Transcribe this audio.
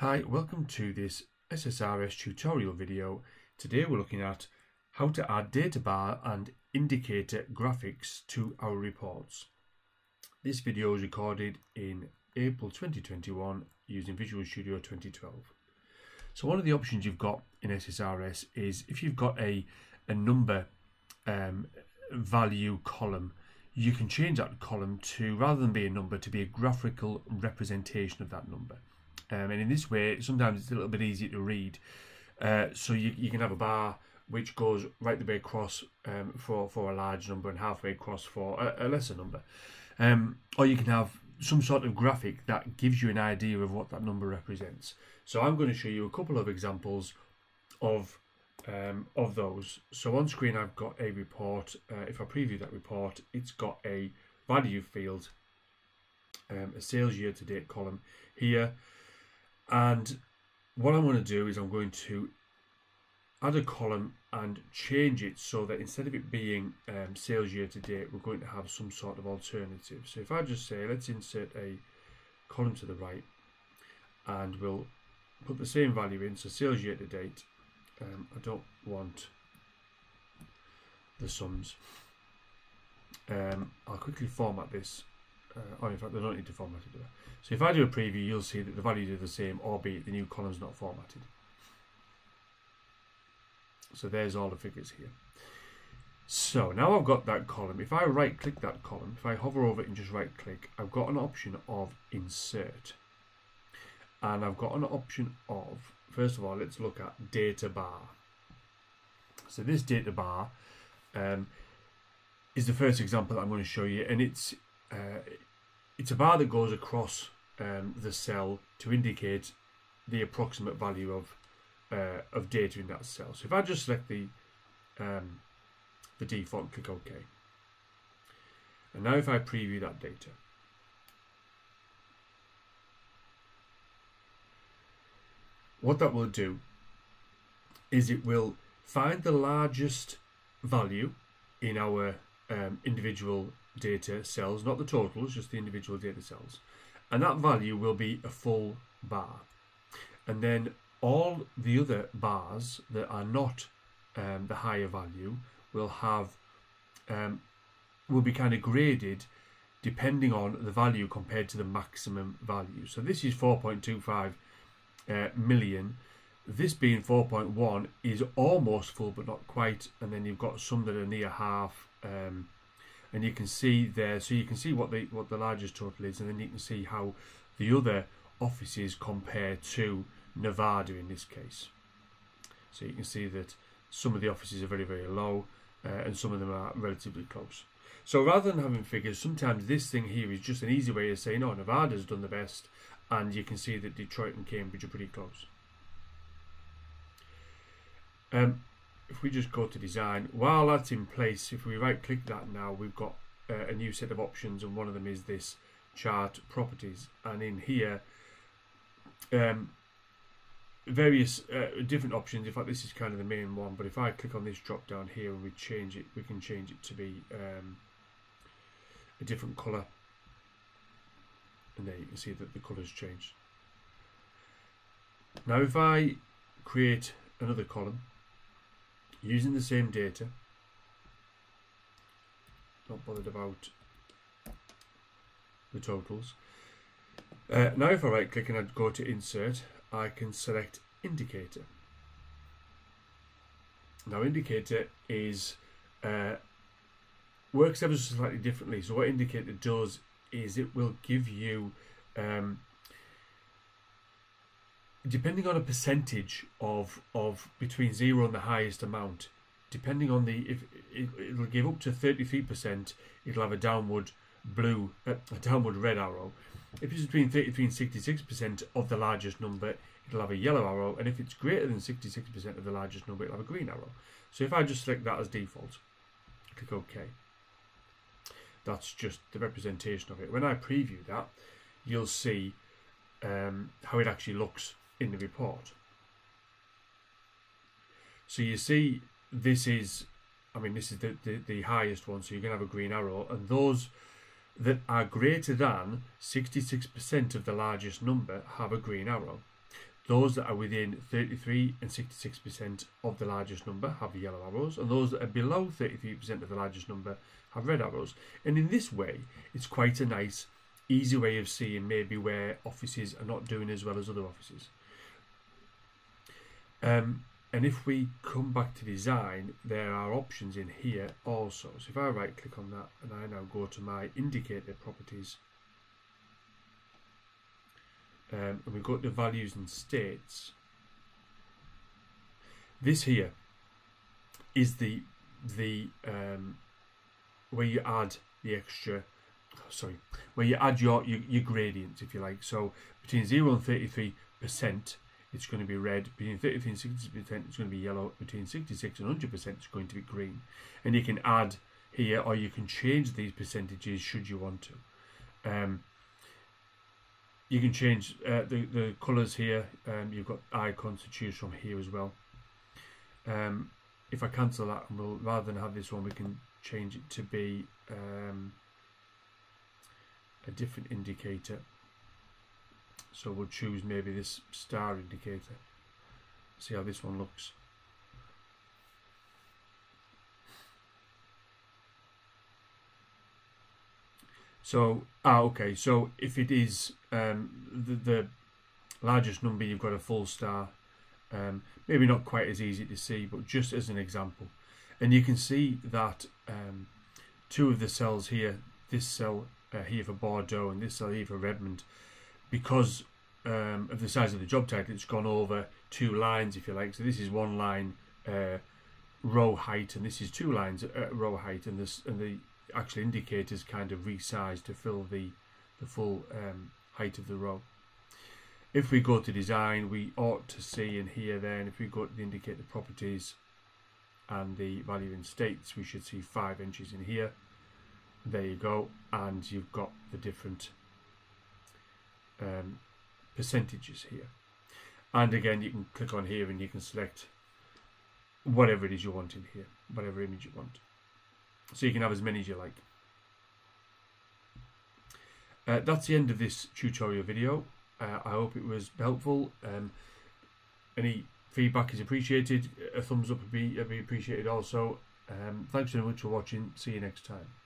Hi, welcome to this SSRS tutorial video. Today we're looking at how to add data bar and indicator graphics to our reports. This video is recorded in April 2021 using Visual Studio 2012. So one of the options you've got in SSRS is if you've got a, a number um, value column, you can change that column to, rather than be a number, to be a graphical representation of that number. Um, and in this way, sometimes it's a little bit easier to read. Uh, so you, you can have a bar which goes right the way across um, for, for a large number and halfway across for a, a lesser number. Um, or you can have some sort of graphic that gives you an idea of what that number represents. So I'm going to show you a couple of examples of um, of those. So on screen I've got a report. Uh, if I preview that report, it's got a value field, um, a sales year to date column here. And what I'm going to do is I'm going to add a column and change it so that instead of it being um, sales year to date, we're going to have some sort of alternative. So if I just say, let's insert a column to the right and we'll put the same value in, so sales year to date, um, I don't want the sums. Um, I'll quickly format this uh, oh, in fact, they don't need to format it. So if I do a preview, you'll see that the values are the same, albeit the new column's not formatted. So there's all the figures here. So now I've got that column. If I right click that column, if I hover over it and just right click, I've got an option of insert. And I've got an option of, first of all, let's look at data bar. So this data bar um, is the first example I'm going to show you, and it's uh, it's a bar that goes across um, the cell to indicate the approximate value of uh, of data in that cell. So if I just select the um, the default, click OK. And now if I preview that data, what that will do is it will find the largest value in our um, individual data cells, not the totals, just the individual data cells. And that value will be a full bar. And then all the other bars that are not um, the higher value will have um, will be kind of graded depending on the value compared to the maximum value. So this is 4.25 uh, million. This being 4.1 is almost full but not quite. And then you've got some that are near half. Um, and you can see there so you can see what the what the largest total is and then you can see how the other offices compare to Nevada in this case. So you can see that some of the offices are very very low uh, and some of them are relatively close. So rather than having figures sometimes this thing here is just an easy way of saying oh Nevada's done the best and you can see that Detroit and Cambridge are pretty close. Um, if we just go to design, while that's in place, if we right click that now, we've got uh, a new set of options and one of them is this chart properties. And in here, um, various uh, different options. In fact, this is kind of the main one. But if I click on this drop down here and we change it, we can change it to be um, a different colour. And there you can see that the color's changed. Now if I create another column using the same data. Not bothered about the totals. Uh, now if I right click and I go to insert I can select indicator. Now indicator is uh, works ever so slightly differently. So what indicator does is it will give you um, depending on a percentage of of between zero and the highest amount, depending on the if it, it'll give up to thirty three percent, it'll have a downward blue uh, a downward red arrow. If it's between thirty three and sixty six percent of the largest number, it'll have a yellow arrow, and if it's greater than sixty six percent of the largest number, it'll have a green arrow. So if I just select that as default, click OK. That's just the representation of it. When I preview that, you'll see um, how it actually looks in the report. So you see, this is, I mean, this is the, the, the highest one, so you're going to have a green arrow, and those that are greater than 66% of the largest number have a green arrow. those that are within 33 and 66% of the largest number have yellow arrows, and those that are below 33% of the largest number have red arrows. And in this way, it's quite a nice, easy way of seeing maybe where offices are not doing as well as other offices. Um, and if we come back to design, there are options in here also. So if I right click on that and I now go to my indicator properties, um, and we go to values and states, this here is the the um, where you add the extra sorry where you add your, your your gradients if you like so between 0 and 33 percent it's going to be red between 33 and 60 percent it's going to be yellow between 66 and 100 percent it's going to be green. And you can add here or you can change these percentages should you want to. Um, you can change uh, the, the colours here um, you've got icons to choose from here as well. Um, if I cancel that we'll, rather than have this one we can change it to be um, a different indicator so we'll choose maybe this star indicator see how this one looks So, ah, okay. So if it is um, the, the largest number, you've got a full star. Um, maybe not quite as easy to see, but just as an example. And you can see that um, two of the cells here, this cell uh, here for Bordeaux and this cell here for Redmond, because um, of the size of the job title, it's gone over two lines, if you like. So this is one line uh, row height, and this is two lines row height, and this and the actual indicators kind of resized to fill the, the full um, height of the row. If we go to design, we ought to see in here then, if we go to indicate the properties and the value in states, we should see five inches in here. There you go. And you've got the different um, percentages here. And again, you can click on here and you can select whatever it is you want in here, whatever image you want so you can have as many as you like. Uh, that's the end of this tutorial video. Uh, I hope it was helpful. Um, any feedback is appreciated. A thumbs up would be, would be appreciated also. Um, thanks very much for watching. See you next time.